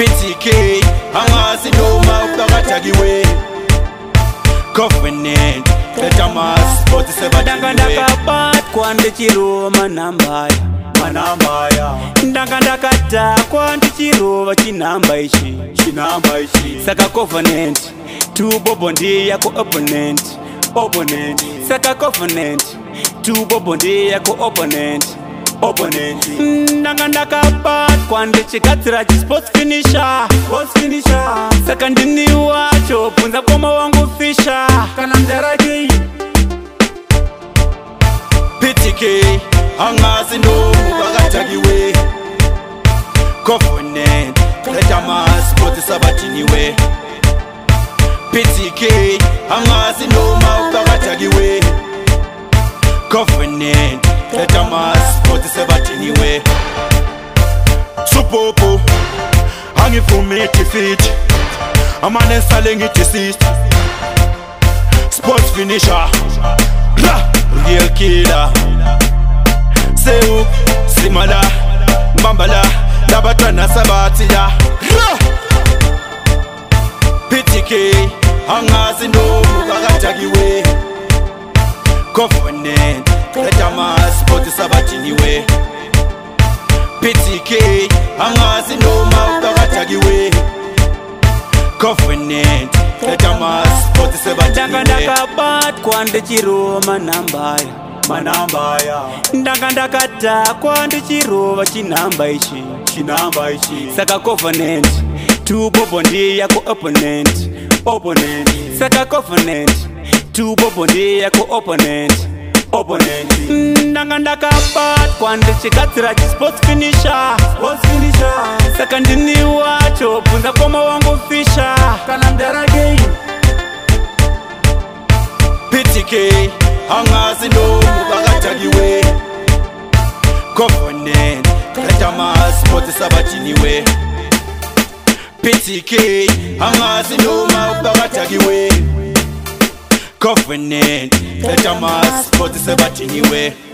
PTK angazi noma ukakathakiwe Covenant Eta mas Boti seba Danga daka bat Kwande chiro manambaya Manambaya Danga daka ta Kwande chiro wa chinamba ishi Chinamba ishi Saka covenant Tu bobo ndi yako opponent Opponent Saka covenant Tu bobo ndi yako opponent opponent ndanga ndakabatwa ndichigadzira chisports finisher sports finisher saka ndini wacho bvunza koma wangu fisha kana mdaraki ptk angasi ndomu vakatakiwe covenant reta masports sabatiniwe ptk angasi ndomu vakatakiwe covenant ejamas kodwa sebathiniwe supopo angivumi defeat amane sale ngidesist sports finisher ra real killer seu simala mbambala labatwana sabathi la PTK angazi nomu kakatakiwe government etamasipotisa vatiniwe ptk hangasi noma ukavatakiwe covenant etamasipotise vatiniwendakandakabatwa ndichiroma nambaya ndanga ndakatakwa ndichirova chinhamba ichi saka covenant tubobo ndiyako oponent saka covenant tubobo ndiyako oponenti ndanga ndakabatwa ndichigadzira chisports finisher saka ndini wacho bvunza koma wangu fisha ptk hangasi ndomukakatagiwe covenen kaitama sports savajiniwe ptk hangasi ndomaukakatagiwe covering it. Beja mas, poti se bati anyway.